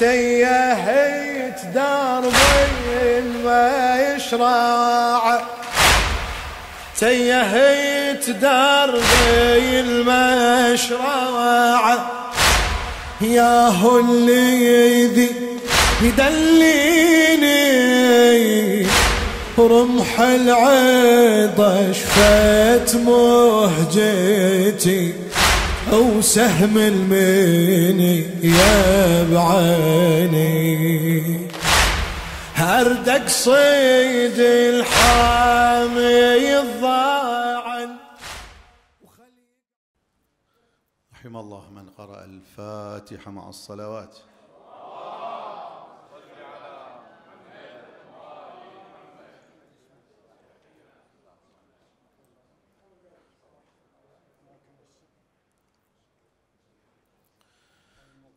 تيهيت دربي المشرع تيهيت دربي المشرع يا اللي ذي يدليني رمح العضش فات مهجتي. أو سهم المني يا بعيني هردك صيد الحامي الضاعن رحم الله من قرأ الفاتحة مع الصلوات.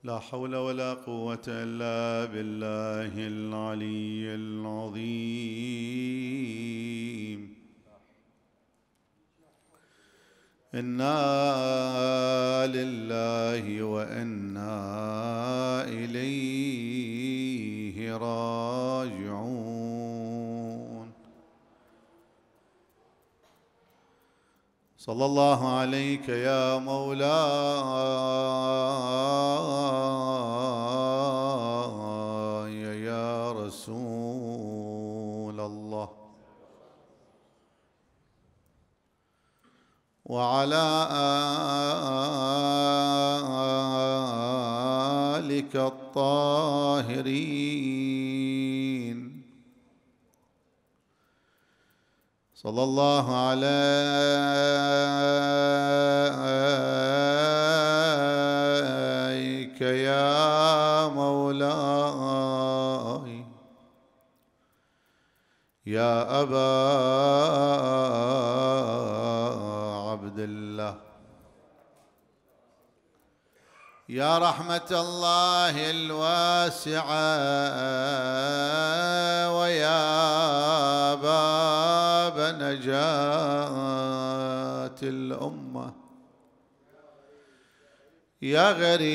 لا حول ولا قوة إلا بالله العلي العظيم. إنا لله وإنا إليه راجعون. صلى الله عليك يا مولاي يا رسول الله. وعلى آلك الطاهرين. صلى الله عليك يا مولاي. يا أبا عبد الله يا رحمة الله الواسعة ويا باب نجاة الأمة. يا غريب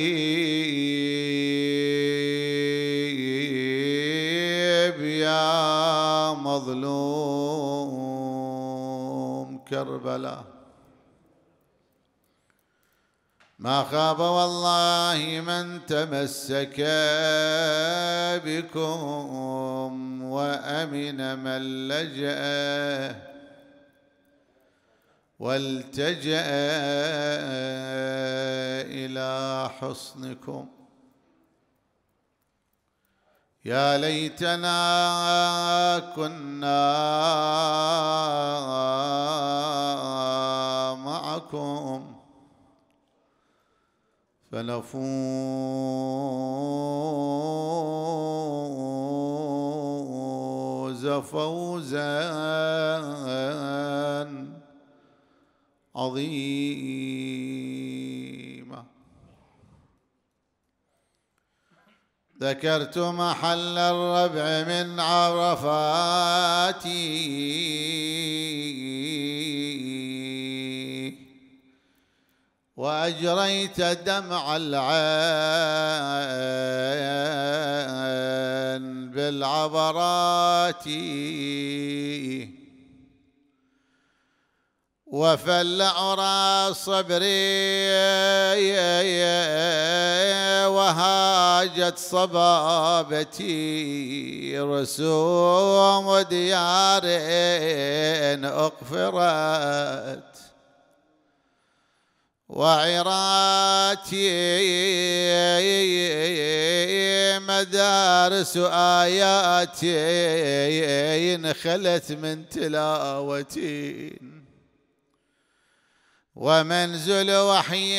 يا مظلوم كربلاء. ما خاب والله من تمسك بكم وأمن من لجأ. والتجأ إلى حصنكم. يا ليتنا كنا معكم فنفوز فوزا. عظيما ذكرت محل الربع من عرفاتي وأجريت دمع العين بالعبرات. وفل عرى صبري وهاجت صبابتي رسوم ديار أغفرت. وعراتي مدارس آياتي انخلت من تلاوتي. ومنزل وحي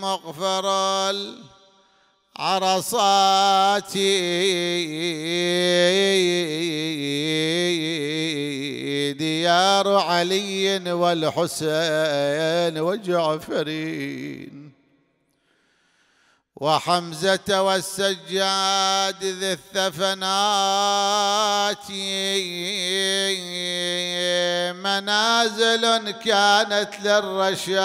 مغفر العرصات. ديار علي والحسين وجعفرين. وحمزة والسجاد ذي الثفنات. منازل كانت للرشاياد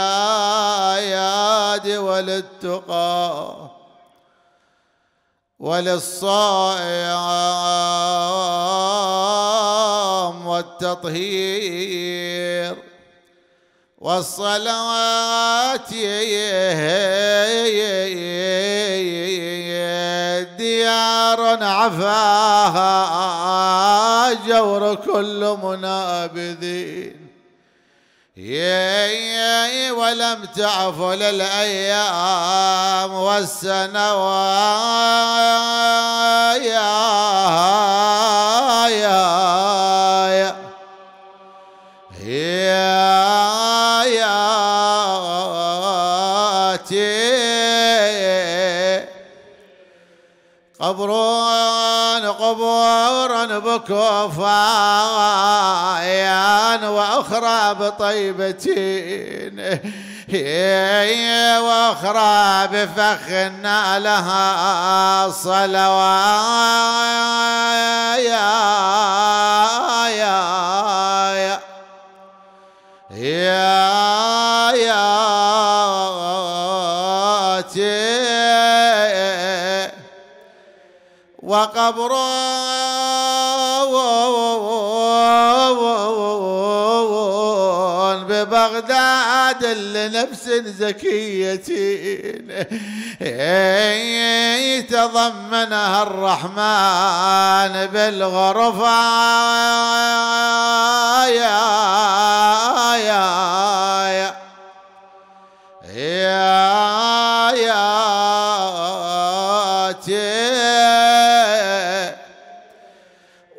وللتقى وللصائم والتطهير. والصلوات عفاها جور كل منابذين. يا ولم تعفل الأيام والسنوات. قبورا بكوفايا وأخرى بطيبتين وأخرى بفخنا لها صلوات يا يا يا يا وقبر ببغداد لنفس زكية. يتضمنها الرحمن بالغرفة. يا يا يا. يا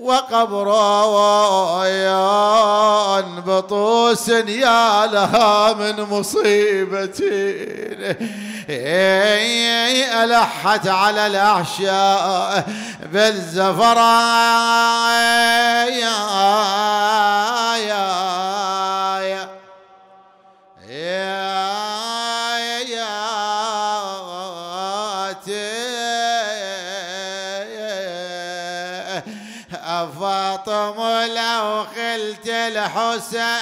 وقبر بطوس يا لها من مصيبة ألحت على الأحشاء بالزفرة يا يا يا فاطم لو خلت الحسين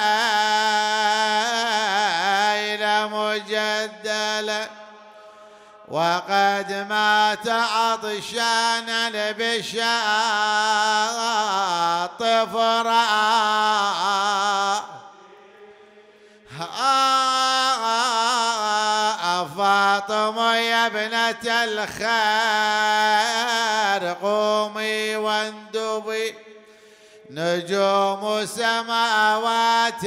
وقد مات عطشانا بشاط فراء فاطم يا ابنة الخير قومي واندبي نجوم سماوات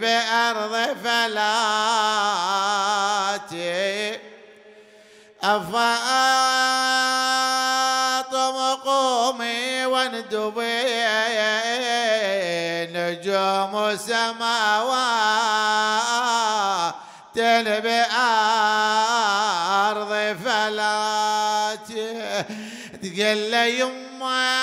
بأرض فلاتي سماوات بأرض فلاتي. تقل يما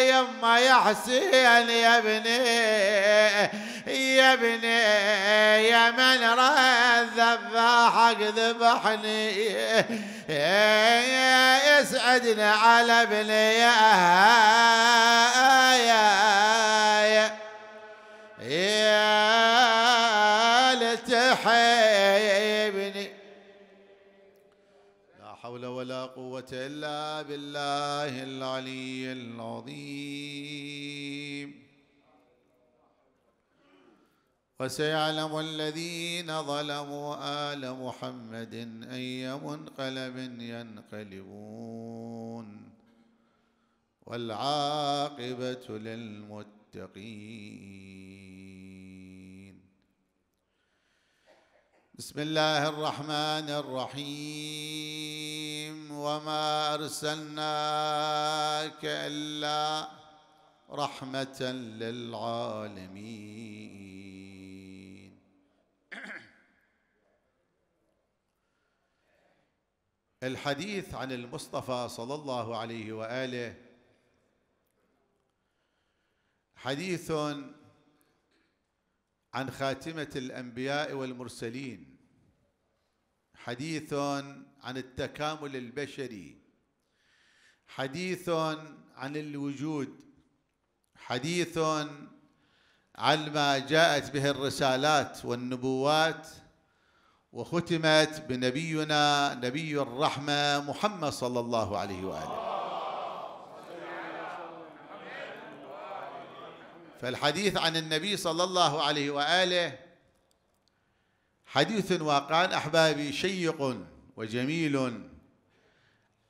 يما يا حسين يا ابني. يا ابني يا من رأى الذباح ذبحني. يسعدنا على ابني يا يا يا لتحيبني لا حول ولا قوة إلا بالله العلي العظيم. وسيعلم الذين ظلموا آل محمد أي منقلب ينقلبون. والعاقبة للمتقين. بسم الله الرحمن الرحيم. وما أرسلناك إلا رحمة للعالمين. الحديث عن المصطفى صلى الله عليه وآله. حديث عن خاتمة الأنبياء والمرسلين. حديث عن التكامل البشري. حديث عن الوجود. حديث عن ما جاءت به الرسالات والنبوات. وختمت بنبينا نبي الرحمة محمد صلى الله عليه وآله. فالحديث عن النبي صلى الله عليه وآله حديث واقعا أحبابي شيق وجميل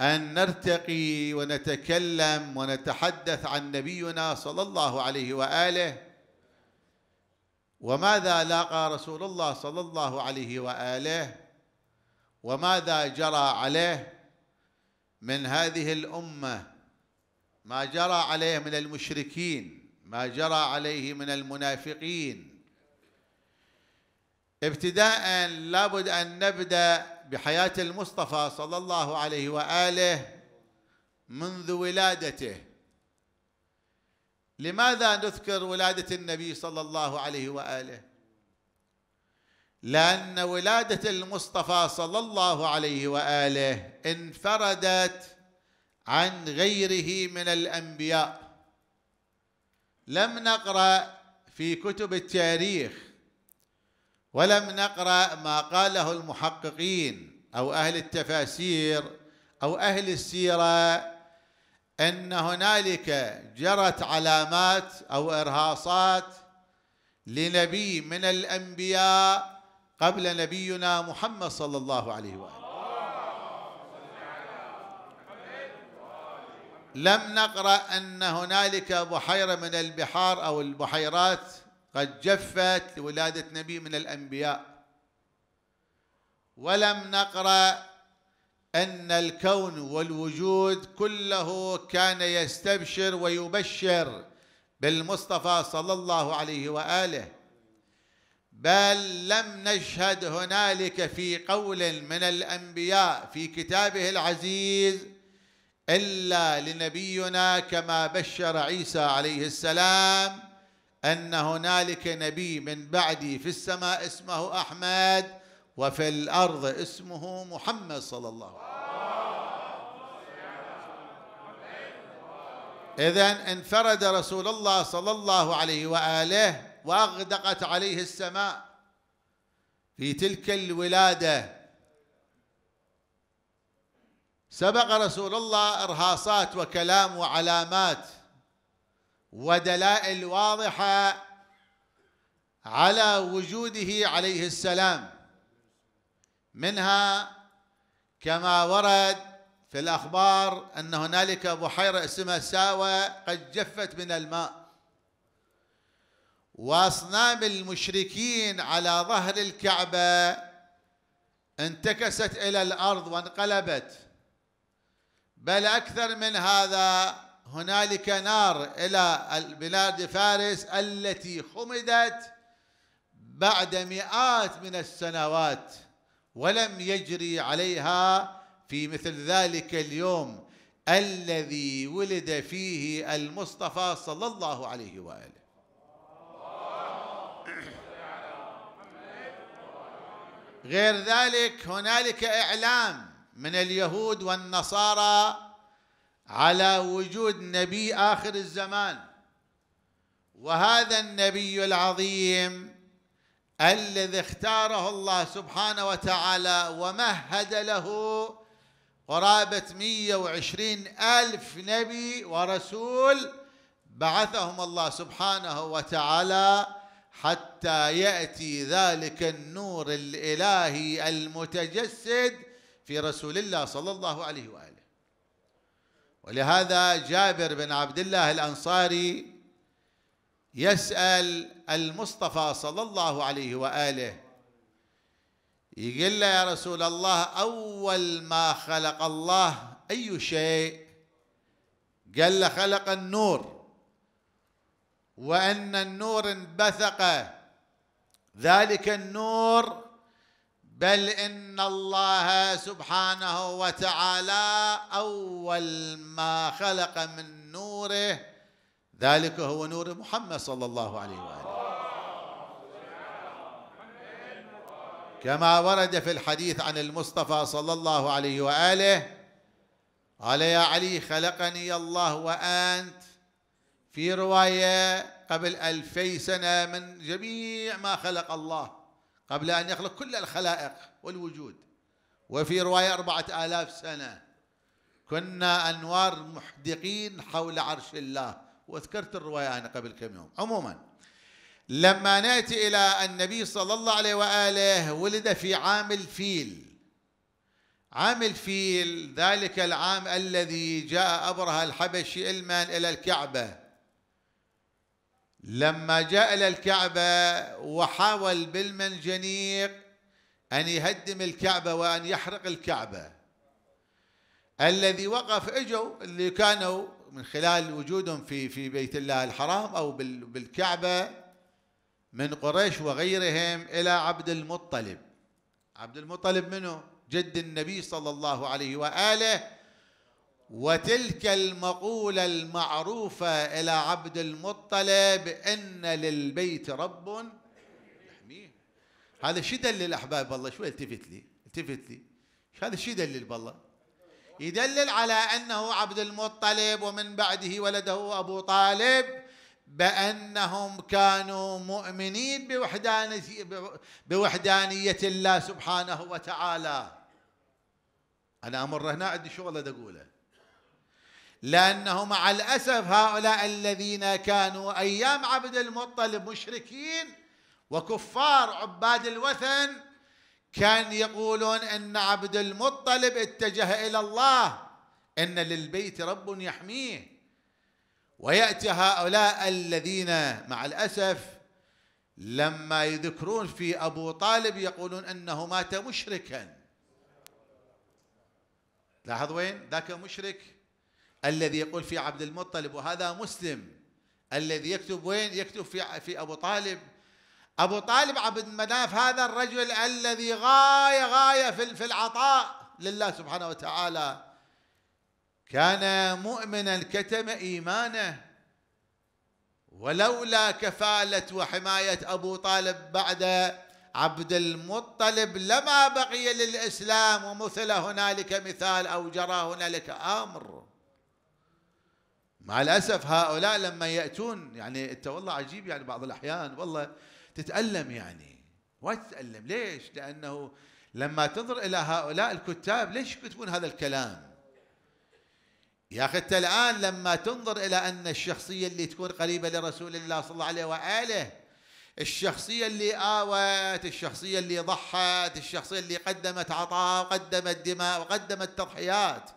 أن نرتقي ونتكلم ونتحدث عن نبينا صلى الله عليه وآله وماذا لاقى رسول الله صلى الله عليه وآله؟ وماذا جرى عليه من هذه الأمة؟ ما جرى عليه من المشركين ما جرى عليه من المنافقين. ابتداء لابد أن نبدأ بحياة المصطفى صلى الله عليه وآله منذ ولادته. لماذا نذكر ولادة النبي صلى الله عليه وآله؟ لأن ولادة المصطفى صلى الله عليه وآله انفردت عن غيره من الأنبياء. لم نقرأ في كتب التاريخ ولم نقرأ ما قاله المحققين أو أهل التفاسير أو أهل السيرة أن هنالك جرت علامات أو إرهاصات لنبي من الأنبياء قبل نبينا محمد صلى الله عليه وآله. لم نقرأ أن هنالك بحيرة من البحار أو البحيرات قد جفت لولاده نبي من الأنبياء. ولم نقرأ أن الكون والوجود كله كان يستبشر ويبشر بالمصطفى صلى الله عليه وآله. بل لم نشهد هنالك في قول من الأنبياء في كتابه العزيز إلا لنبينا كما بشر عيسى عليه السلام أن هنالك نبي من بعدي في السماء اسمه أحمد وفي الأرض اسمه محمد صلى الله عليه وسلم. اذا انفرد رسول الله صلى الله عليه وآله وأغدقت عليه السماء في تلك الولادة. سبق رسول الله إرهاصات وكلام وعلامات ودلائل واضحة على وجوده عليه السلام. منها كما ورد في الأخبار أن هنالك بحيرة اسمها ساوى قد جفت من الماء. وأصنام المشركين على ظهر الكعبة انتكست إلى الأرض وانقلبت. بل أكثر من هذا هنالك نار إلى بلاد فارس التي خمدت بعد مئات من السنوات. ولم يجري عليها في مثل ذلك اليوم الذي ولد فيه المصطفى صلى الله عليه وآله. غير ذلك هنالك إعلام من اليهود والنصارى على وجود نبي آخر الزمان. وهذا النبي العظيم الذي اختاره الله سبحانه وتعالى ومهد له قرابة مية وعشرين ألف نبي ورسول بعثهم الله سبحانه وتعالى حتى يأتي ذلك النور الإلهي المتجسد في رسول الله صلى الله عليه وآله. ولهذا جابر بن عبد الله الأنصاري يسأل المصطفى صلى الله عليه وآله. يقول له يا رسول الله أول ما خلق الله أي شيء؟ قال له خلق النور. وأن النور انبثق. ذلك النور بل إن الله سبحانه وتعالى أول ما خلق من نوره ذلك هو نور محمد صلى الله عليه وآله. كما ورد في الحديث عن المصطفى صلى الله عليه وآله قال يا علي خلقني الله وأنت. في رواية قبل ألفي سنة من جميع ما خلق الله قبل أن يخلق كل الخلائق والوجود. وفي رواية أربعة آلاف سنة. كنا أنوار محدقين حول عرش الله. وذكرت الرواية أنا قبل كم يوم. عموما لما نأتي إلى النبي صلى الله عليه وآله ولد في عام الفيل. عام الفيل ذلك العام الذي جاء أبرهة الحبشي إلما إلى الكعبة. لما جاء إلى الكعبة وحاول بالمنجنيق أن يهدم الكعبة وأن يحرق الكعبة. الذي وقف إجوا اللي كانوا من خلال وجودهم في في بيت الله الحرام أو بالكعبة من قريش وغيرهم إلى عبد المطلب. عبد المطلب منه؟ جد النبي صلى الله عليه وآله. وتلك المقولة المعروفة إلى عبد المطلب إن للبيت رب. يحميه. هذا شو دلل احباب الله شوي التفت لي التفت لي. هذا شو دلل بالله يدلل على أنه عبد المطلب ومن بعده ولده أبو طالب بأنهم كانوا مؤمنين بوحدانيه بوحدانية الله سبحانه وتعالى. أنا أمر هنا عندي شغل أقوله. لأنه مع الأسف هؤلاء الذين كانوا أيام عبد المطلب مشركين وكفار عباد الوثن كان يقولون إن عبد المطلب اتجه إلى الله إن للبيت رب يحميه. ويأتي هؤلاء الذين مع الأسف لما يذكرون في أبو طالب يقولون إنه مات مشركا. لاحظ وين؟ ذاك مشرك الذي يقول في عبد المطلب وهذا مسلم الذي يكتب وين؟ يكتب في في أبو طالب. أبو طالب عبد مناف هذا الرجل الذي غاية غاية في العطاء لله سبحانه وتعالى. كان مؤمنا كتم إيمانه ولولا كفالة وحماية أبو طالب بعد عبد المطلب لما بقي للإسلام ومثل هنالك مثال أو جرى هنالك أمر. مع الأسف هؤلاء لما يأتون يعني أنت والله عجيب يعني بعض الأحيان والله تتألم يعني. وايد تتألم. ليش؟ لأنه لما تنظر إلى هؤلاء الكتاب ليش يكتبون هذا الكلام؟ يا أخي أنت الآن لما تنظر إلى أن الشخصية اللي تكون قريبة لرسول الله صلى الله عليه وآله الشخصية اللي آوت الشخصية اللي ضحت الشخصية اللي قدمت عطاء وقدمت دماء وقدمت تضحيات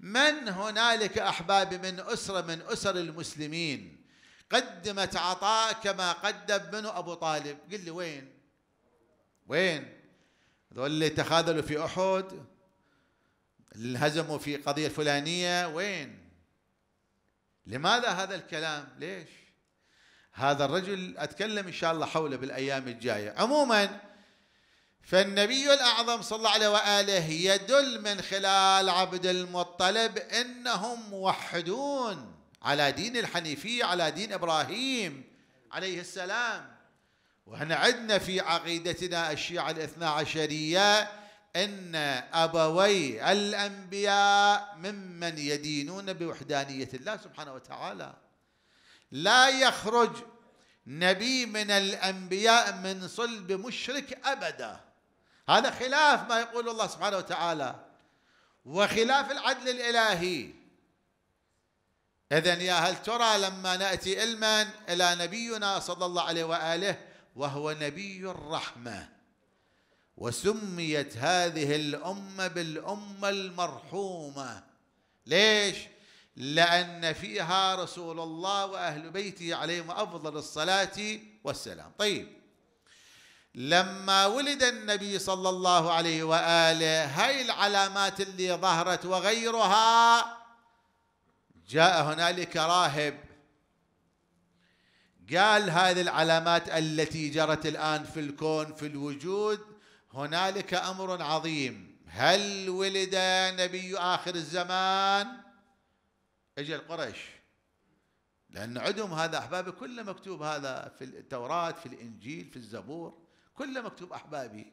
من هنالك أحبابي من أسرة من أسر المسلمين؟ قدمت عطاء كما قدم منه أبو طالب. قل لي وين؟ وين؟ هذول اللي تخاذلوا في أحد اللي انهزموا في قضية الفلانية وين؟ لماذا هذا الكلام؟ ليش؟ هذا الرجل أتكلم إن شاء الله حوله بالأيام الجاية. عموما فالنبي الأعظم صلى الله عليه وآله يدل من خلال عبد المطلب إنهم موحدون. على دين الحنيفية على دين إبراهيم عليه السلام. وهنا عندنا في عقيدتنا الشيعة الاثنى عشرية أن أبوي الأنبياء ممن يدينون بوحدانية الله سبحانه وتعالى. لا يخرج نبي من الأنبياء من صلب مشرك أبدا. هذا خلاف ما يقول الله سبحانه وتعالى. وخلاف العدل الإلهي. إذا يا هل ترى لما نأتي علما إلى نبينا صلى الله عليه وآله وهو نبي الرحمة. وسميت هذه الأمة بالأمة المرحومة. ليش؟ لأن فيها رسول الله وأهل بيته عليهم أفضل الصلاة والسلام. طيب لما ولد النبي صلى الله عليه وآله هاي العلامات اللي ظهرت وغيرها جاء هنالك راهب. قال هذه العلامات التي جرت الآن في الكون في الوجود هنالك أمر عظيم. هل ولد نبي آخر الزمان؟ اجى القريش لأن عندهم هذا أحبابي كله مكتوب هذا في التوراة في الإنجيل في الزبور كله مكتوب أحبابي.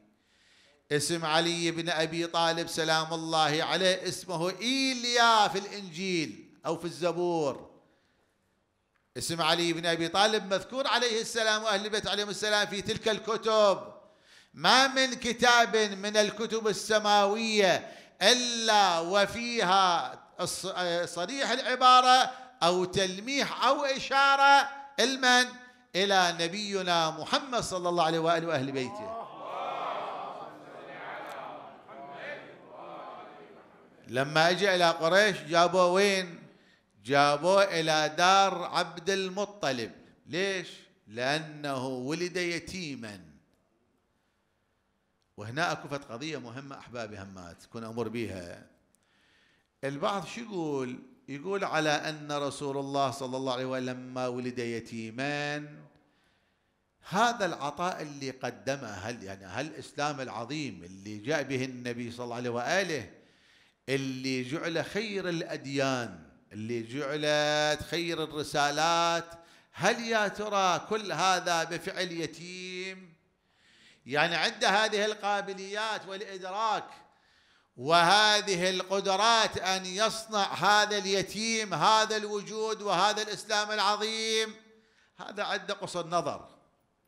اسم علي بن أبي طالب سلام الله عليه اسمه إيليا في الإنجيل. أو في الزبور. اسم علي بن أبي طالب مذكور عليه السلام وأهل البيت عليهم السلام في تلك الكتب. ما من كتاب من الكتب السماوية إلا وفيها صريح العبارة أو تلميح أو إشارة المن إلى نبينا محمد صلى الله عليه وآله وأهل بيته. لما اجى إلى قريش جابوه وين؟ جابوه إلى دار عبد المطلب. ليش؟ لأنه ولد يتيما. وهنا أكو فت قضية مهمة أحبابي همات كن أمر بها البعض شو يقول؟ يقول على أن رسول الله صلى الله عليه وسلم لما ولد يتيمان هذا العطاء اللي قدمه هل يعني هل الإسلام العظيم اللي جاء به النبي صلى الله عليه وآله اللي جعل خير الأديان اللي جعلت خير الرسالات. هل يا ترى كل هذا بفعل يتيم؟ يعني عنده هذه القابليات والإدراك وهذه القدرات أن يصنع هذا اليتيم هذا الوجود وهذا الإسلام العظيم هذا عنده قصر نظر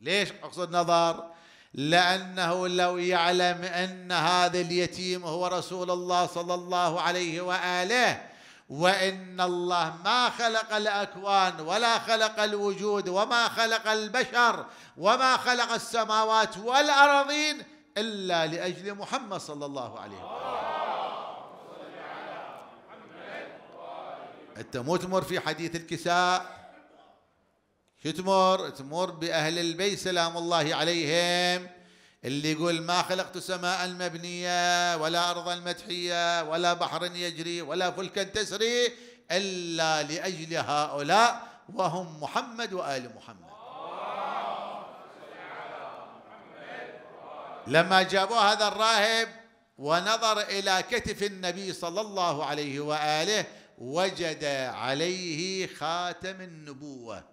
ليش قصر نظر لأنه لو يعلم أن هذا اليتيم هو رسول الله صلى الله عليه وآله وإن الله ما خلق الأكوان ولا خلق الوجود وما خلق البشر وما خلق السماوات والأرضين إلا لأجل محمد صلى الله عليه وسلم. أنت مو تمر في حديث الكساء؟ شو تمر؟ تمر بأهل البيت سلام الله عليهم. اللي يقول ما خلقت سماء مبنية ولا أرضا مدحية ولا بحر يجري ولا فلكا تسري إلا لأجل هؤلاء وهم محمد وآل محمد. لما جابوا هذا الراهب ونظر إلى كتف النبي صلى الله عليه وآله وجد عليه خاتم النبوة.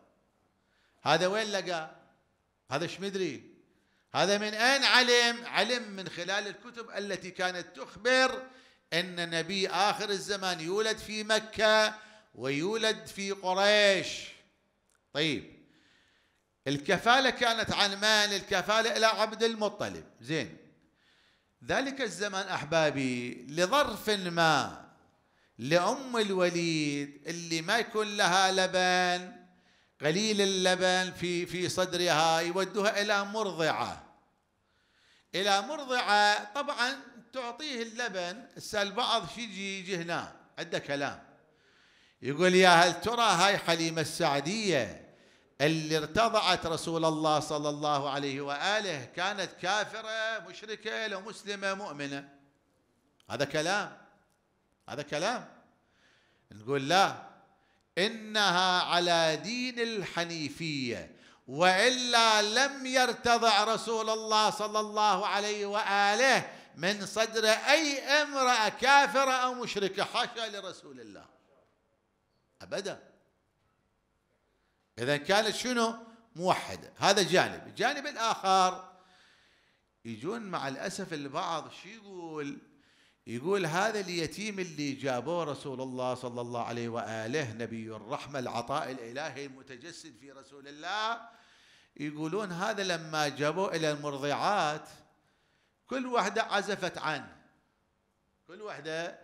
هذا وين لقى؟ هذا شمدري. هذا من أين علم؟ علم من خلال الكتب التي كانت تخبر أن نبي آخر الزمان يولد في مكة ويولد في قريش. طيب الكفالة كانت عن من؟ الكفالة إلى عبد المطلب. زين ذلك الزمان أحبابي لظرف ما لأم الوليد اللي ما يكون لها لبن قليل اللبن في في صدرها يودوها إلى مرضعة. إلى مرضعة طبعا تعطيه اللبن. هسه البعض يجي يجي هنا عنده كلام. يقول يا هل ترى هاي حليمة السعدية اللي ارتضعت رسول الله صلى الله عليه وآله؟ كانت كافرة مشركة لو مسلمة مؤمنة. هذا كلام. هذا كلام. نقول لا. إنها على دين الحنيفية وإلا لم يرتضع رسول الله صلى الله عليه وآله من صدر أي امرأة كافرة أو مشركة حاشا لرسول الله. أبدا. إذا كانت شنو؟ موحده هذا جانب. الجانب الآخر يجون مع الأسف البعض شو يقول؟ يقول هذا اليتيم اللي جابوه رسول الله صلى الله عليه وآله نبي الرحمة العطاء الإلهي المتجسد في رسول الله يقولون هذا لما جابوه إلى المرضعات كل واحدة عزفت عنه. كل واحدة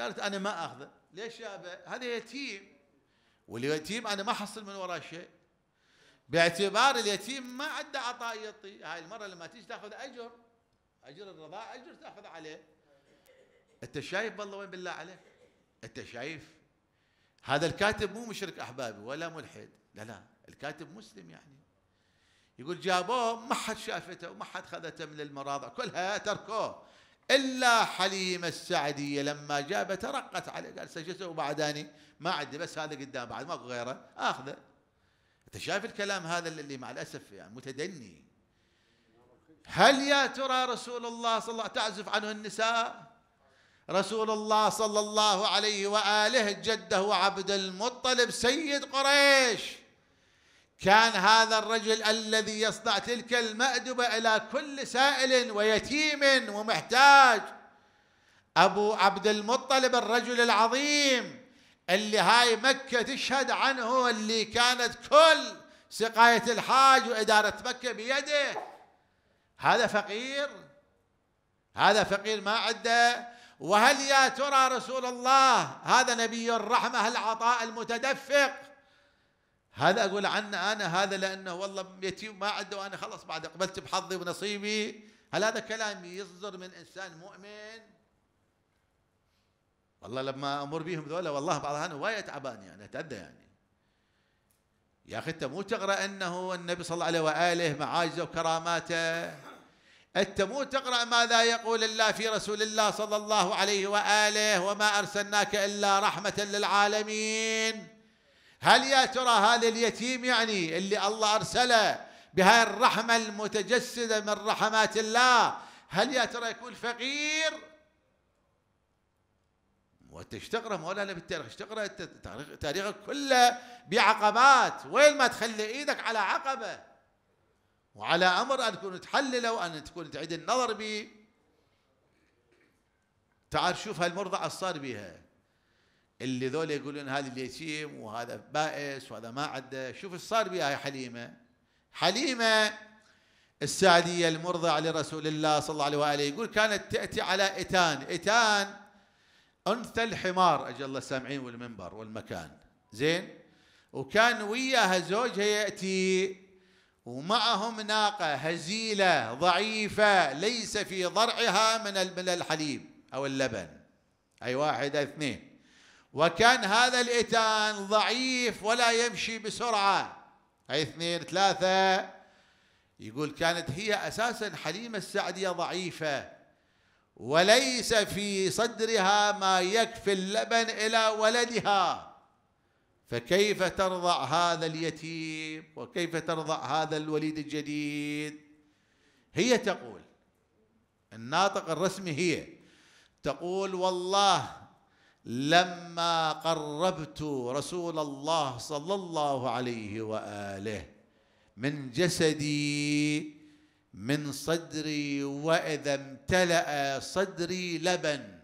قالت أنا ما اخذه ليش يابا هذا يتيم. واليتيم أنا ما احصل من وراه شيء. باعتبار اليتيم ما عنده عطاء يعطي. هاي المرة لما تيجي تأخذ أجر أجر الرضاعة أجر تأخذ عليه. أنت شايف والله وين بالله عليك؟ أنت شايف؟ هذا الكاتب مو مشرك أحبابي ولا ملحد. لا لا الكاتب مسلم يعني. يقول جابوه ما حد شافته وما حد خذته من المراضع كلها تركوه. إلا حليمه السعديه لما جابه ترقت عليه قال سجلته وبعداني ما عندي بس هذا قدام بعد ماكو غيره آخذه. أنت شايف الكلام هذا اللي مع الأسف يعني متدني. هل يا ترى رسول الله صلى الله عليه وسلم تعزف عنه النساء؟ رسول الله صلى الله عليه وآله جده عبد المطلب سيد قريش. كان هذا الرجل الذي يصنع تلك المأدبة إلى كل سائل ويتيم ومحتاج. أبو عبد المطلب الرجل العظيم اللي هاي مكة تشهد عنه اللي كانت كل سقاية الحاج وإدارة مكة بيده. هذا فقير. هذا فقير ما عنده. وهل يا ترى رسول الله هذا نبي الرحمة العطاء المتدفق؟ هذا أقول عنه أنا هذا لأنه والله يتيم ما عنده وأنا خلص بعد قبلت بحظي ونصيبي. هل هذا كلام يصدر من إنسان مؤمن؟ والله لما أمر بهم ذولا والله بعض أنا وايد تعبان يعني أتأذى يعني. يا أخي أنت مو تقرأ أنه النبي صلى الله عليه وآله معاجزه وكراماته؟ أنت مو تقرأ ماذا يقول الله في رسول الله صلى الله عليه وآله وما أرسلناك إلا رحمة للعالمين. هل يا ترى هذا اليتيم يعني اللي الله أرسله بهاي الرحمة المتجسدة من رحمات الله؟ هل يا ترى يكون فقير؟ وانت تقرا مولانا بالتاريخ؟ تقرا تاريخك كله بعقبات. وين ما تخلي إيدك على عقبة؟ وعلى أمر أن تكون تحلله وأن تكون تعيد النظر به. تعال شوف هالمرضعه صار بها اللي ذول يقولون هذا اليتيم وهذا بائس وهذا ما عنده. شوف إيش صار بها يا حليمة. حليمة السعدية المرضعه لرسول الله صلى الله عليه وآله. يقول كانت تأتي على إتان. إتان أنثى الحمار. أجل الله السامعين والمنبر والمكان. زين؟ وكان وياها زوجها يأتي ومعهم ناقة هزيلة ضعيفة ليس في ضرعها من الحليب أو اللبن. أي واحدة اثنين. وكان هذا الاتان ضعيف ولا يمشي بسرعة. أي اثنين ثلاثة. يقول كانت هي أساسا حليمة السعدية ضعيفة. وليس في صدرها ما يكفي اللبن إلى ولدها. فكيف ترضع هذا اليتيم وكيف ترضع هذا الوليد الجديد؟ هي تقول الناطق الرسمي هي تقول والله لما قربت رسول الله صلى الله عليه وآله من جسدي من صدري وإذا امتلأ صدري لبن.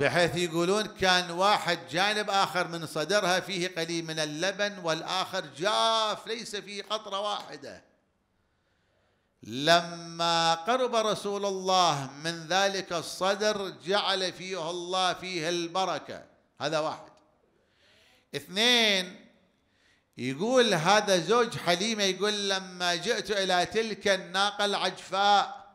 بحيث يقولون كان واحد جانب آخر من صدرها فيه قليل من اللبن والآخر جاف ليس فيه قطرة واحدة. لما قرب رسول الله من ذلك الصدر جعل فيه الله فيه البركة. هذا واحد. اثنين يقول هذا زوج حليمة يقول لما جئت إلى تلك الناقة العجفاء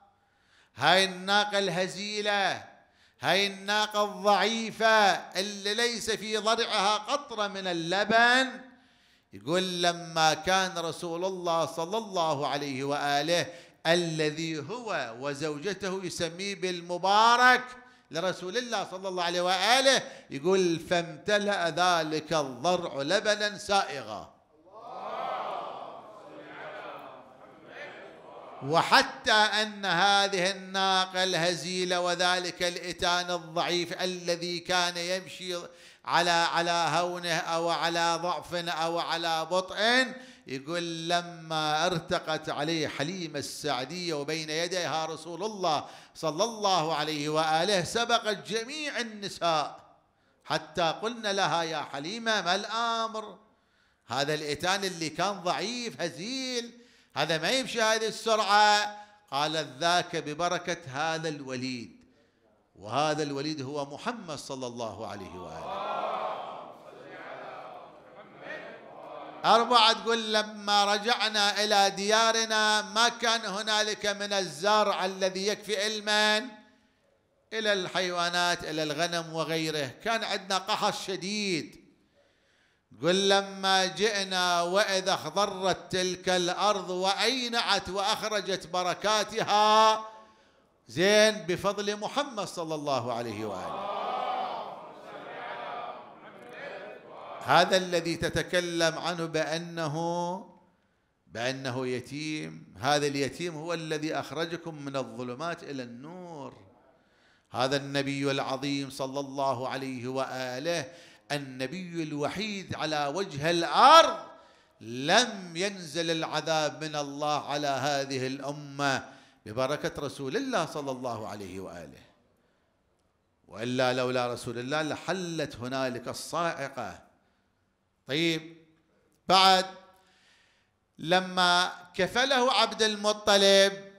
هاي الناقة الهزيلة هاي الناقة الضعيفة اللي ليس في ضرعها قطرة من اللبن يقول لما كان رسول الله صلى الله عليه وآله الذي هو وزوجته يسميه بالمبارك لرسول الله صلى الله عليه وآله يقول فامتلأ ذلك الضرع لبنا سائغا. وحتى أن هذه الناقة الهزيلة وذلك الإتان الضعيف الذي كان يمشي على على هونه أو على ضعف أو على بطء يقول لما أرتقت عليه حليمة السعدية وبين يديها رسول الله صلى الله عليه وآله سبقت جميع النساء. حتى قلنا لها يا حليمة ما الأمر؟ هذا الإتان اللي كان ضعيف هزيل هذا ما يمشي هذه السرعة. قالت ذاك ببركة هذا الوليد. وهذا الوليد هو محمد صلى الله عليه وآله. أربعة تقول لما رجعنا إلى ديارنا ما كان هنالك من الزرع الذي يكفي المن إلى الحيوانات إلى الغنم وغيره. كان عندنا قحط شديد. قل لما جئنا وإذا اخضرت تلك الأرض وأينعت وأخرجت بركاتها زين بفضل محمد صلى الله عليه وآله. هذا الذي تتكلم عنه بأنه بأنه يتيم. هذا اليتيم هو الذي أخرجكم من الظلمات إلى النور. هذا النبي العظيم صلى الله عليه وآله النبي الوحيد على وجه الأرض لم ينزل العذاب من الله على هذه الأمة ببركة رسول الله صلى الله عليه وآله. وإلا لولا رسول الله لحلت هنالك الصاعقة. طيب بعد لما كفله عبد المطلب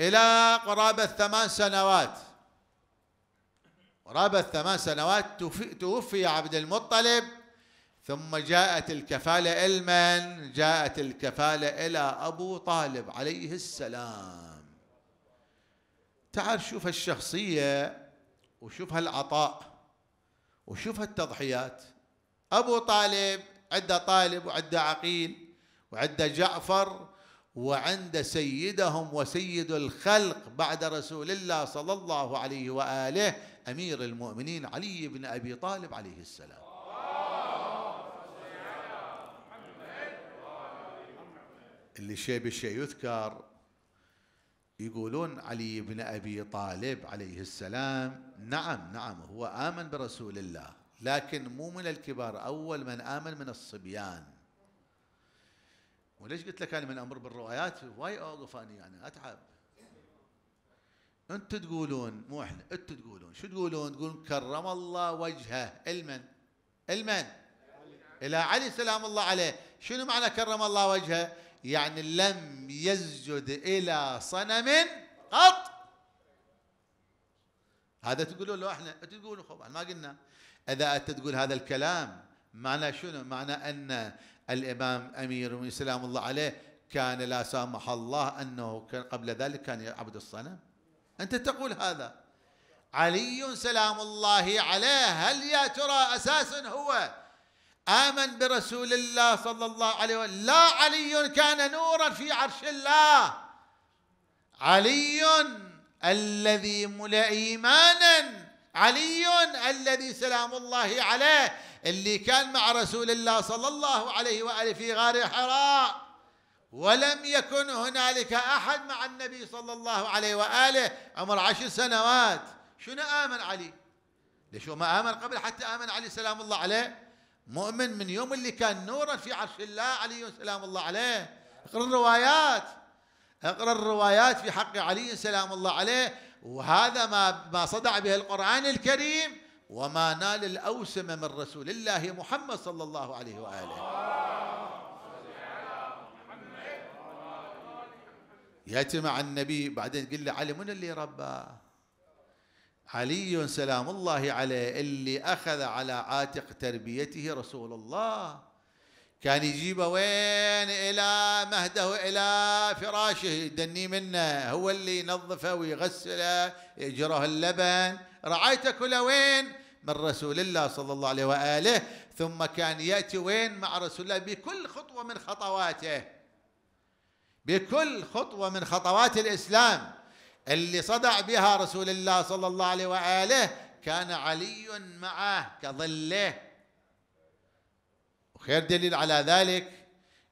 إلى قرابة ثمان سنوات قرابة ثمان سنوات توفي عبد المطلب ثم جاءت الكفالة لمن؟ جاءت الكفالة إلى أبو طالب عليه السلام. تعال شوف الشخصية وشوف هالعطاء وشوف هالتضحيات. أبو طالب عنده طالب وعنده عقيل وعنده جعفر وعند سيدهم وسيد الخلق بعد رسول الله صلى الله عليه وآله. أمير المؤمنين علي بن أبي طالب عليه السلام. اللي شيء بالشيء يذكر يقولون علي بن أبي طالب عليه السلام نعم نعم هو آمن برسول الله لكن مو من الكبار أول من آمن من الصبيان. وليش قلت لك أنا من أمر بالروايات واي أوقف أنا يعني أتعب. أنتم تقولون مو إحنا أنتم تقولون. شو تقولون؟ تقولون كرم الله وجهه. المن. المن. إلى علي سلام الله عليه. شنو معنى كرم الله وجهه؟ يعني لم يسجد إلى صنم قط. هذا تقولون لو إحنا تقولون خب ما قلنا. إذا أنت تقول هذا الكلام معنى شنو؟ معنى أن أمير المؤمنين سلام الله عليه كان لا سامح الله أنه كان قبل ذلك كان يعبد الصنم. أنت تقول هذا. علي سلام الله عليه هل يا ترى أساسا هو آمن برسول الله صلى الله عليه وسلم؟ لا علي كان نورا في عرش الله. علي الذي ملئ إيمانا علي الذي سلام الله عليه اللي كان مع رسول الله صلى الله عليه وآله في غار حراء. ولم يكن هنالك أحد مع النبي صلى الله عليه وآله عمر عشر سنوات. شنو آمن علي؟ ليش ما آمن قبل حتى آمن علي سلام الله عليه؟ مؤمن من يوم اللي كان نورا في عرش الله علي سلام الله عليه. اقرأ الروايات. اقرأ الروايات في حق علي سلام الله عليه. وهذا ما ما صدع به القرآن الكريم وما نال الأوسم من رسول الله محمد صلى الله عليه وآله. يأتي مع النبي بعدين يقول له علي من اللي رباه علي سلام الله عليه اللي أخذ على عاتق تربيته رسول الله. كان يجيبه وين؟ إلى مهده إلى فراشه يدني منه. هو اللي ينظفه ويغسله يجره اللبن. رعايته كلها وين؟ من رسول الله صلى الله عليه وآله. ثم كان يأتي وين؟ مع رسول الله بكل خطوة من خطواته. بكل خطوة من خطوات الإسلام اللي صدع بها رسول الله صلى الله عليه وآله كان علي معه كظله وخير دليل على ذلك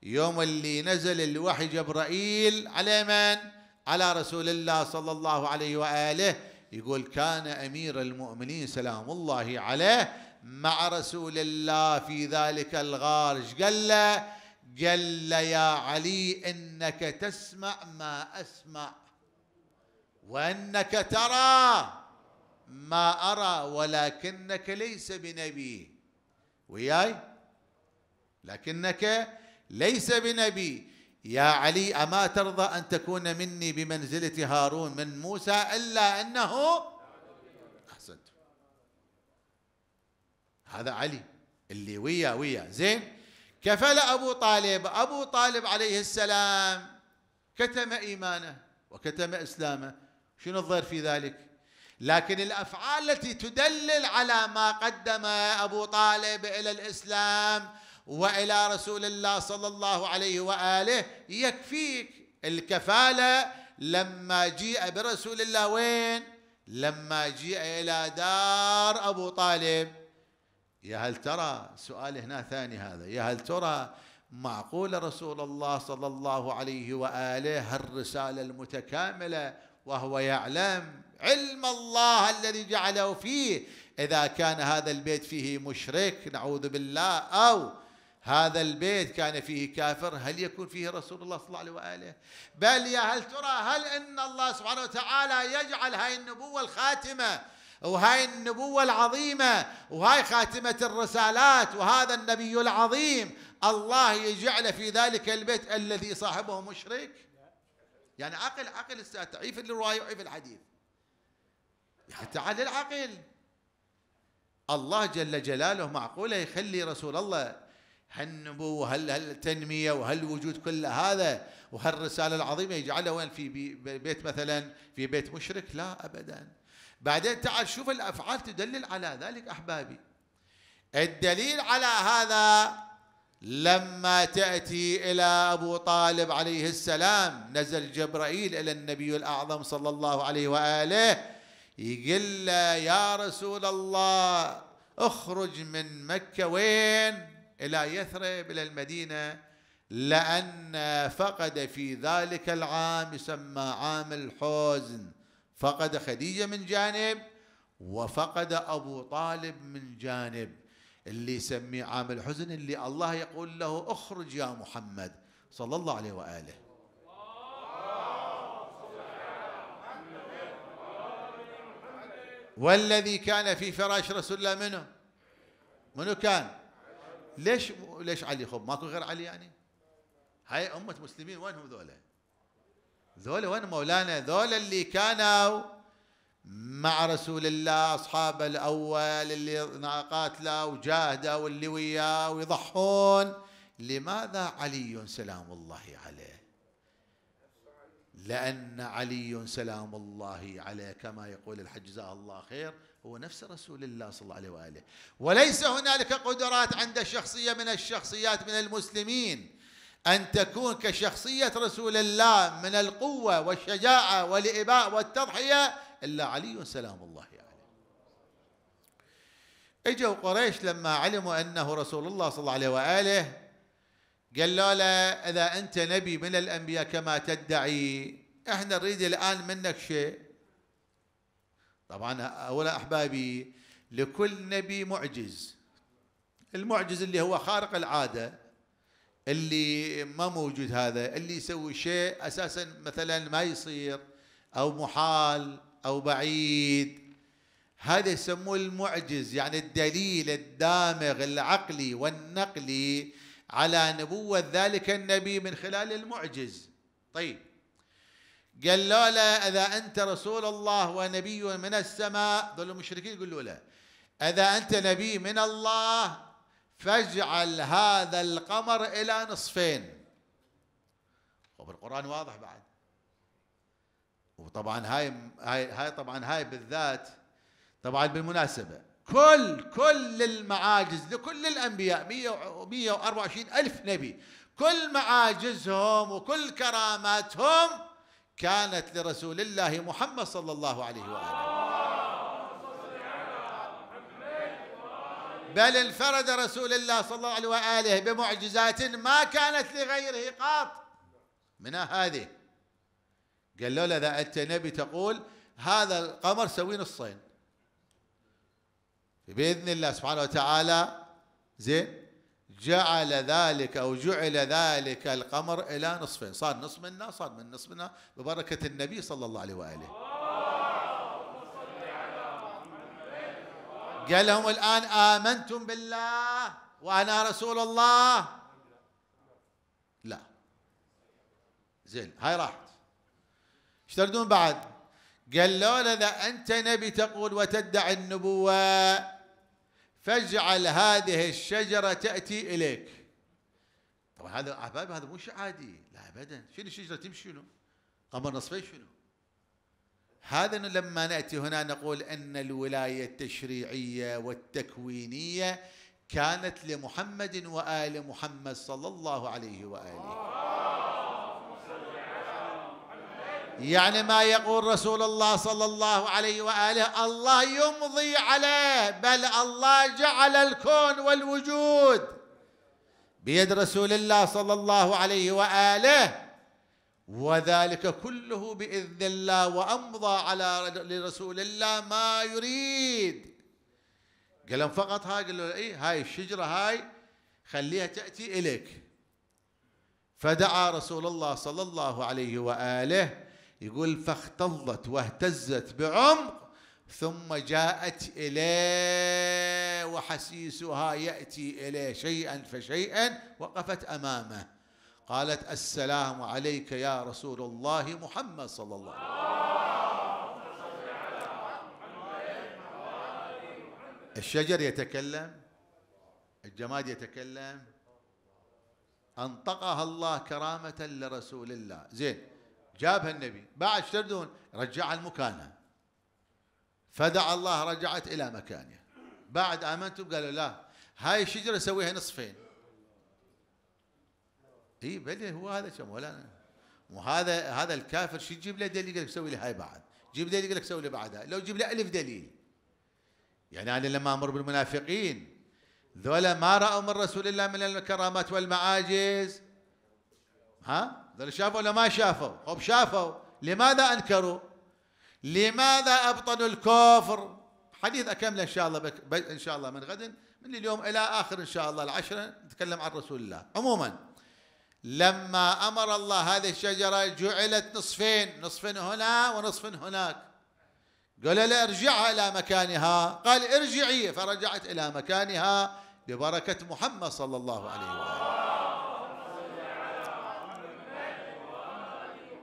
يوم اللي نزل الوحي جبرائيل على من؟ على رسول الله صلى الله عليه وآله يقول كان أمير المؤمنين سلام الله عليه مع رسول الله في ذلك الغار إيش قال له؟ قال يا علي إنك تسمع ما أسمع وأنك ترى ما أرى ولكنك ليس بنبي. وياي؟ لكنك ليس بنبي. يا علي أما ترضى أن تكون مني بمنزلة هارون من موسى إلا أنه أحسنت. هذا علي اللي ويا ويا. زين؟ كفل أبو طالب. أبو طالب عليه السلام كتم إيمانه وكتم إسلامه. شنو الضير في ذلك؟ لكن الأفعال التي تدلل على ما قدم أبو طالب إلى الإسلام وإلى رسول الله صلى الله عليه وآله يكفيك الكفالة لما جيء برسول الله. وين؟ لما جيء إلى دار أبو طالب. يا هل ترى سؤال هنا ثاني هذا؟ يا هل ترى معقول رسول الله صلى الله عليه وآله هالرسالة المتكاملة وهو يعلم علم الله الذي جعله فيه إذا كان هذا البيت فيه مشرك نعوذ بالله أو هذا البيت كان فيه كافر هل يكون فيه رسول الله صلى الله عليه وآله؟ بل يا هل ترى هل إن الله سبحانه وتعالى يجعل هاي النبوة الخاتمة وهاي النبوة العظيمة وهاي خاتمة الرسالات وهذا النبي العظيم الله يجعل في ذلك البيت الذي صاحبه مشرك؟ يعني عقل عقل تعيف الرواية وعيف الحديث. يعني تعال العقل. الله جل جلاله معقولة يخلي رسول الله هالنبوة وهالتنمية وهالوجود كل هذا وهالرسالة العظيمة يجعلها وين؟ في بيت مثلا في بيت مشرك؟ لا أبدا. بعدين تعال شوف الأفعال تدلل على ذلك أحبابي. الدليل على هذا لما تأتي إلى أبو طالب عليه السلام نزل جبرائيل إلى النبي الأعظم صلى الله عليه وآله يقول له يا رسول الله اخرج من مكة. وين؟ إلى يثرب إلى المدينة. لأن فقد في ذلك العام يسمى عام الحزن. فقد خديجة من جانب وفقد أبو طالب من جانب اللي يسميه عام الحزن اللي الله يقول له اخرج يا محمد صلى الله عليه وآله. والذي كان في فراش رسول الله منه؟ منو كان؟ ليش ليش علي خب ماكو غير علي يعني؟ هاي أمة مسلمين وينهم ذولا؟ ذولا وين مولانا؟ ذولا اللي كانوا مع رسول الله أصحاب الأول اللي قاتلوا وجاهدوا واللي وياه ويضحون. لماذا علي سلام الله عليه؟ لأن علي سلام الله عليه كما يقول الحج جزاه الله خير هو نفس رسول الله صلى الله عليه وآله. وليس هنالك قدرات عند شخصية من الشخصيات من المسلمين. أن تكون كشخصية رسول الله من القوة والشجاعة والإباء والتضحية إلا علي سلام الله عليه. إجوا قريش لما علموا أنه رسول الله صلى الله عليه وآله قالوا له إذا أنت نبي من الأنبياء كما تدعي إحنا نريد الآن منك شيء. طبعا أولا أحبابي لكل نبي معجز. المعجز اللي هو خارق العادة. اللي ما موجود هذا اللي يسوي شيء أساسا مثلا ما يصير أو محال أو بعيد. هذا يسموه المعجز يعني الدليل الدامغ العقلي والنقلي على نبوة ذلك النبي من خلال المعجز. طيب. قال له لا إذا أنت رسول الله ونبي من السماء ظل المشركين يقولوا له إذا أنت نبي من الله فاجعل هذا القمر إلى نصفين. وبالقرآن واضح بعد. وطبعا هاي هاي هاي طبعا هاي بالذات طبعا بالمناسبة. كل كل المعاجز لكل الأنبياء 124 ألف نبي كل معاجزهم وكل كراماتهم كانت لرسول الله محمد صلى الله عليه وآله. بل انفرد رسول الله صلى الله عليه وآله بمعجزات ما كانت لغيره قط من هذه؟ قال له إذا أنت نبي تقول هذا القمر سوي نصين. بإذن الله سبحانه وتعالى زين جعل ذلك أو جعل ذلك القمر إلى نصفين. صار نصف منا صار من نصفنا ببركة النبي صلى الله عليه وآله. قال لهم الآن آمنتم بالله وأنا رسول الله. لا. زين هاي راحت. إيش تردون بعد؟ قال له إذا أنت نبي تقول وتدعي النبوة فاجعل هذه الشجرة تأتي إليك. طبعا هذا أحبابي هذا مش عادي. لا أبدا. شنو الشجرة تمشي شنو؟ قمر نصفين شنو؟ هذا لما نأتي هنا نقول إن الولاية التشريعية والتكوينية كانت لمحمد وآل محمد صلى الله عليه وآله. يعني ما يقول رسول الله صلى الله عليه وآله الله يمضي عليه بل الله جعل الكون والوجود بيد رسول الله صلى الله عليه وآله. وذلك كله بإذن الله وأمضى على لرسول الله ما يريد. قال لهم فقط هاي قال له اي هاي الشجرة هاي خليها تأتي إليك. فدعا رسول الله صلى الله عليه وآله يقول فاختضت واهتزت بعمق ثم جاءت إليه وحسيسها يأتي إليه شيئا فشيئا وقفت أمامه. قالت السلام عليك يا رسول الله محمد صلى الله عليه وسلم. الشجر يتكلم الجماد يتكلم أنطقها الله كرامة لرسول الله. زين جابها النبي. بعد تردون؟ رجعها لمكانها فدعا الله رجعت إلى مكانها بعد آمنتم؟ قالوا لا. هاي الشجرة سويها نصفين. اي بلي هو هذا كم ولا وهذا هذا الكافر شو يجيب له دليل؟ يقول لك سوي لي هاي بعد. جيب دليل يقول لك سوي لي بعدها. لو جيب له ألف دليل. يعني أنا لما أمر بالمنافقين ذولا ما رأوا من رسول الله من الكرامات والمعاجز. ها؟ ذولا شافوا ولا ما شافوا؟ هم شافوا. لماذا أنكروا؟ لماذا أبطنوا الكفر؟ حديث أكمله إن شاء الله بك إن شاء الله من غد من اليوم إلى آخر إن شاء الله العشرة نتكلم عن رسول الله. عموما. لما أمر الله هذه الشجرة جعلت نصفين نصف هنا ونصف هناك. قال له ارجعها إلى مكانها. قال ارجعي. فرجعت إلى مكانها ببركة محمد صلى الله عليه وآله.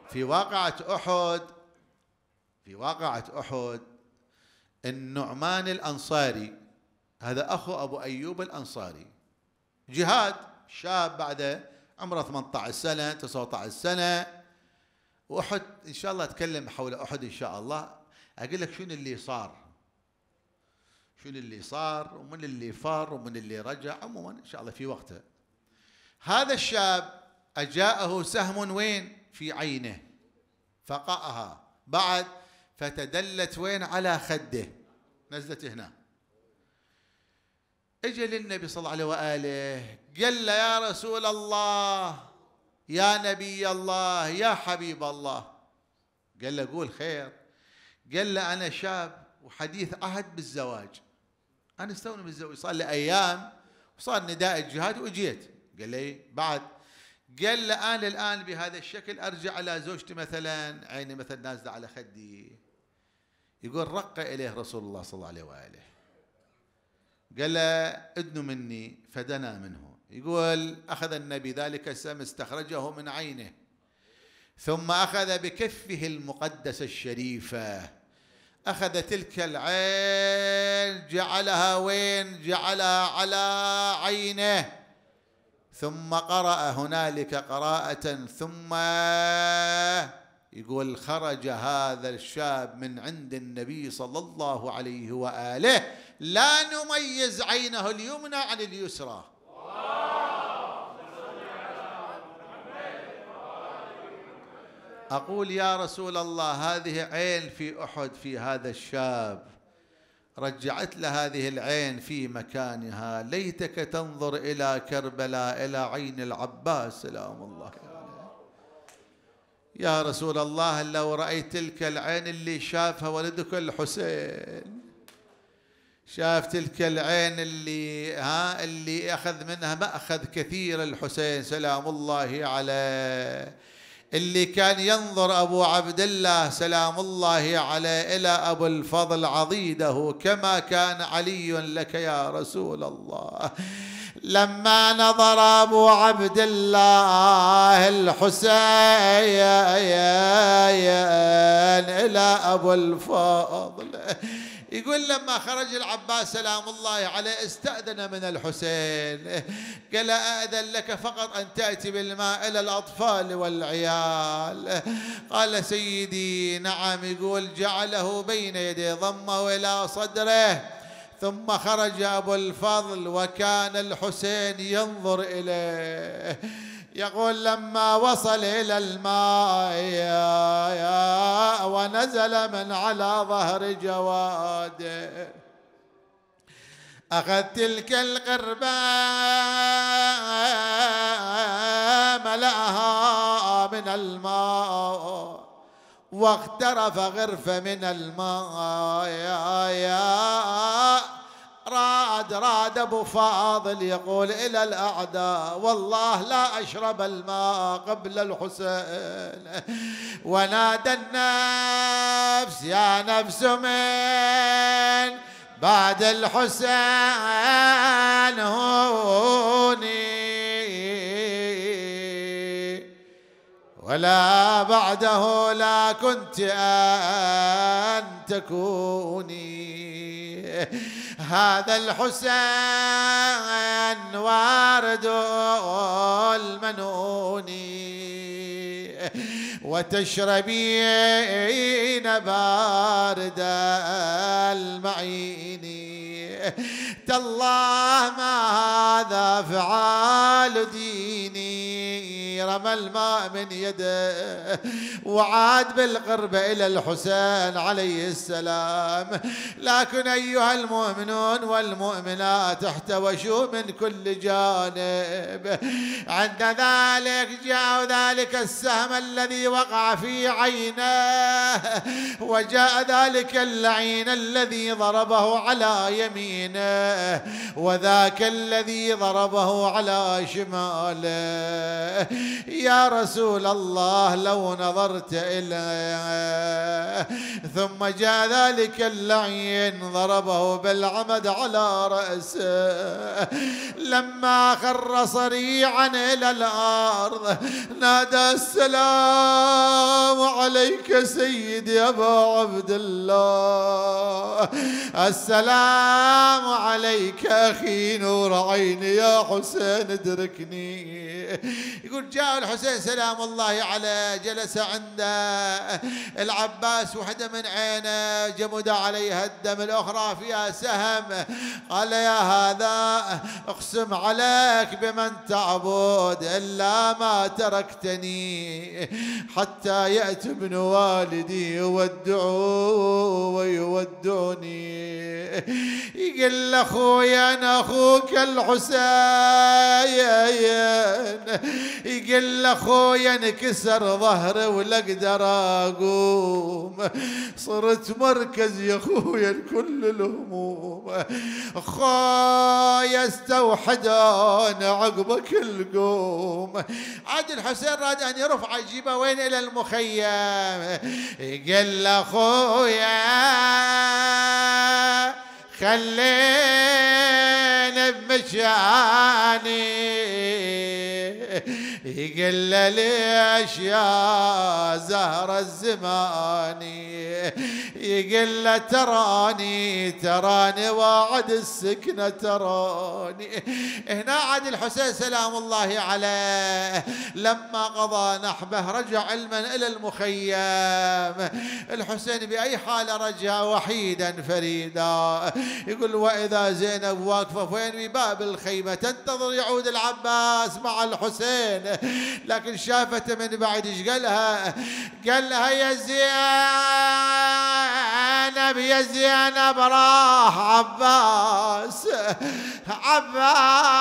في واقعة أحد في واقعة أحد النعمان الأنصاري هذا أخو أبو أيوب الأنصاري جهاد شاب بعد عمره 18 سنة 19 سنة. وأحد إن شاء الله أتكلم حول أحد إن شاء الله. أقول لك شنو اللي صار؟ شنو اللي صار؟ ومن اللي فار ومن اللي رجع؟ عموما إن شاء الله في وقته. هذا الشاب أجاءه سهم وين؟ في عينه. فقأها. بعد فتدلت وين؟ على خده. نزلت هنا. اجى للنبي صلى الله عليه وآله قال له يا رسول الله يا نبي الله يا حبيب الله. قال له قول خير. قال له أنا شاب وحديث عهد بالزواج. أنا استوني بالزواج صار لي أيام وصار نداء الجهاد واجيت قال لي بعد. قال له أنا الآن بهذا الشكل أرجع على زوجتي مثلا. عيني مثلا نازلة على خدي. يقول رق إليه رسول الله صلى الله عليه وآله. قال له ادنوا مني. فدنا منه. يقول أخذ النبي ذلك السم استخرجه من عينه ثم أخذ بكفه المقدسه الشريفه أخذ تلك العين جعلها وين؟ جعلها على عينه. ثم قرأ هنالك قراءة ثم يقول خرج هذا الشاب من عند النبي صلى الله عليه وآله. لا نميز عينه اليمنى عن اليسرى. أقول يا رسول الله هذه عين في أحد في هذا الشاب. رجعت له هذه العين في مكانها. ليتك تنظر إلى كربلاء إلى عين العباس سلام الله. يا رسول الله لو رأيت تلك العين اللي شافها ولدك الحسين. شاف تلك العين اللي ها اللي أخذ منها مأخذ كثير الحسين سلام الله عليه. اللي كان ينظر أبو عبد الله سلام الله عليه إلى أبو الفضل عضيده كما كان علي لك يا رسول الله. لما نظر أبو عبد الله الحسين إلى أبو الفضل يقول لما خرج العباس سلام الله عليه استأذن من الحسين. قال أأذن لك فقط أن تأتي بالماء إلى الأطفال والعيال. قال سيدي نعم يقول جعله بين يديه ضمه إلى صدره. ثم خرج أبو الفضل وكان الحسين ينظر إليه. يقول لما وصل إلى الماء ونزل من على ظهر جواده. أخذ تلك القربة ملأها من الماء. واغترف غرفة من الماء. راد راد أبو فاضل يقول إلى الأعداء والله لا أشرب الماء قبل الحسين. ونادى النفس يا نفس من بعد الحسين هوني. ولا بعده لا كنت أن تكوني. هذا الحسين وارد المنوني وتشربين بارد المعين. تالله ما هذا فعال ديني. رمى الماء من يده وعاد بالقربة إلى الحسين عليه السلام. لكن أيها المؤمنون والمؤمنات احتوشوا من كل جانب. عند ذلك جاء ذلك السهم الذي وقع في عينه وجاء ذلك اللعين الذي ضربه على يمينه وذاك الذي ضربه على شماله. يا رسول الله لو نظرت إليه. ثم جاء ذلك اللعين ضربه بالعمد على رأسه. لما خر صريعا إلى الأرض نادى السلام عليك سيدي أبا عبد الله. السلام عليك أخي نور عيني يا حسين ادركني. يقول جاء الحسين سلام الله عليه جلس عند العباس وحده من عينه جمد عليها الدم الأخرى فيها سهم. قال يا هذا اقسم عليك بمن تعبد إلا ما تركتني حتى يأتي ابن والدي يودعوا ويودوني يقول اخويا أنا أخوك الحسين. يقول أخويا انكسر ظهري ولا أقدر أقوم. صرت مركز يا أخويا لكل الهموم. أخويا استوحدون عقبك القوم. عاد الحسين راد أن يرفع يجيبه وين؟ إلى المخيم. قال أخويا خلينا بمشاني يقول له ليش يا زهر الزماني يقول له تراني تراني واعد السكنة تراني. هنا عاد الحسين سلام الله عليه. لما قضى نحبه رجع علما إلى المخيم. الحسين بأي حال رجع وحيدا فريدا. يقول وإذا زينب واقفة وين بباب الخيمة؟ تنتظر يعود العباس مع الحسين. لكن شافته من بعد إيش قالها قال لها يا زينب يا زينب راح عباس عباس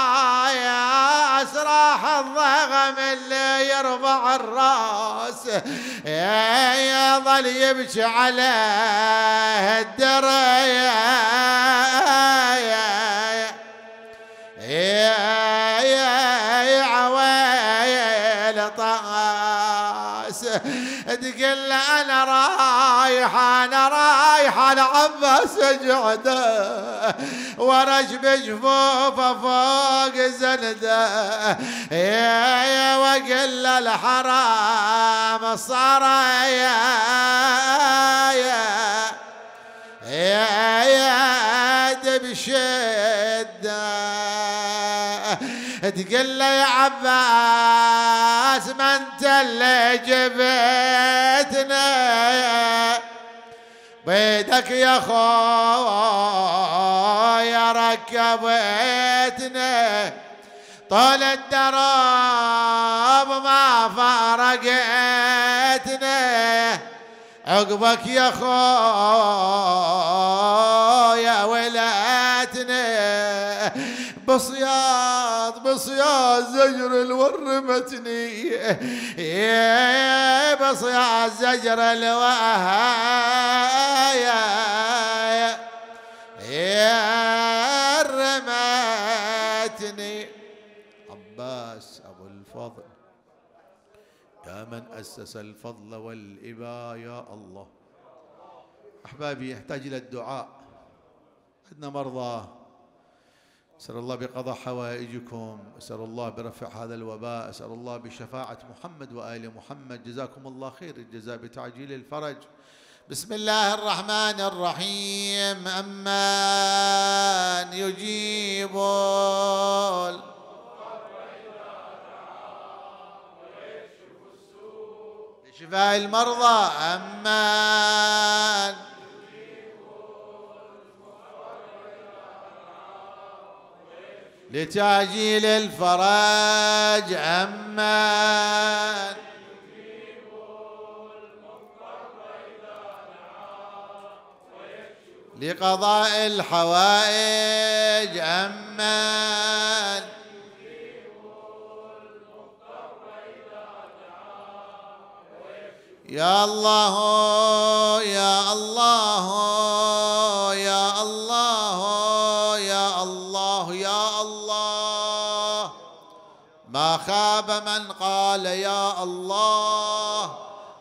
راح الضغم اللي يرفع الراس. يظل يبكي عليه الدريا طاس. تقول أنا رايح أنا رايح على عباس اجعده ورش بجفوفه فوق زنده يا يا وقل الحرام صار يا يا. يا يا بشده تقول له يا عباس ما انت اللي جبتنا. بيدك يا خويا ركبتنا. طول الدرب ما فارقتنا عقبك يا خويا ولاتنا بس يا زجر الورمتني يا إيه بس يا زجر الوهايا. يا رمتني. عباس أبو الفضل. يا من أسس الفضل والإبا يا الله. أحبابي يحتاج إلى الدعاء. عندنا مرضى. أسأل الله بقضاء حوائجكم أسأل الله برفع هذا الوباء أسأل الله بشفاعة محمد وآل محمد. جزاكم الله خير الجزاء بتعجيل الفرج. بسم الله الرحمن الرحيم. أمن يجيب شفاء المرضى. أمن لتعجيل الفرج أمن لقضاء الحوائج أمن يا الله يا الله يا الله خاب من قال يا الله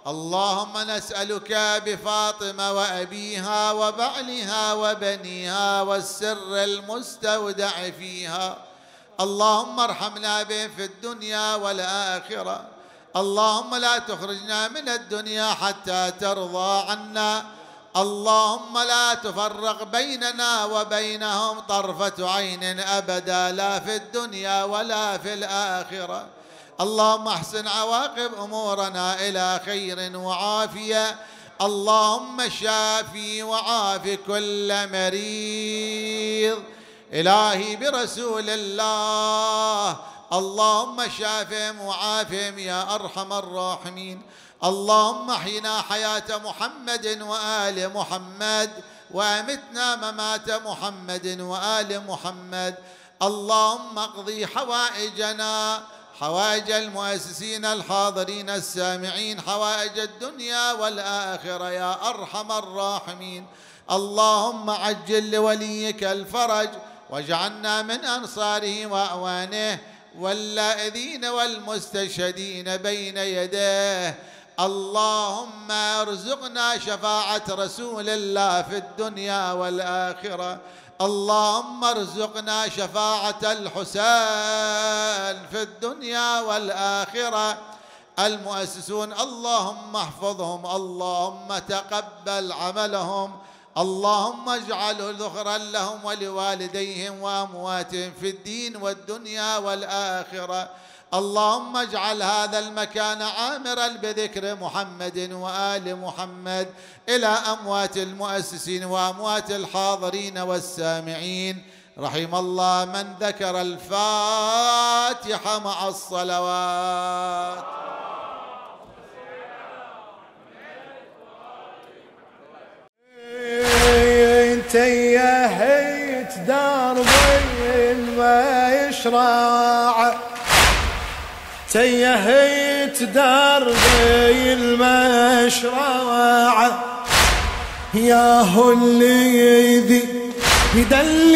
اللهم نسألك بفاطمة وأبيها وبعلها وبنيها والسر المستودع فيها. اللهم ارحمنا بهم في الدنيا والآخرة. اللهم لا تخرجنا من الدنيا حتى ترضى عنا اللهم لا تفرق بيننا وبينهم طرفة عين أبدا لا في الدنيا ولا في الآخرة. اللهم أحسن عواقب أمورنا إلى خير وعافية. اللهم شافي وعافي كل مريض. إلهي برسول الله. اللهم شافهم وعافهم يا أرحم الراحمين. اللهم احينا حياة محمد وآل محمد وامتنا ممات محمد وآل محمد. اللهم اقضي حوائجنا حوائج المؤسسين الحاضرين السامعين حوائج الدنيا والآخرة يا أرحم الراحمين. اللهم عجل لوليك الفرج واجعلنا من أنصاره واعوانه واللائذين والمستشهدين بين يديه. اللهم ارزقنا شفاعة رسول الله في الدنيا والآخرة. اللهم ارزقنا شفاعة الحسين في الدنيا والآخرة. المؤسسون اللهم احفظهم اللهم تقبل عملهم اللهم اجعله ذخرا لهم ولوالديهم وأمواتهم في الدين والدنيا والآخرة. اللهم اجعل هذا المكان عامرا بذكر محمد وآل محمد إلى أموات المؤسسين وأموات الحاضرين والسامعين. رحم الله من ذكر الفاتحة مع الصلوات. انت يا هيت دربي ما يشرع. تيهيت دربي المشرع يا هو اللي يدليني.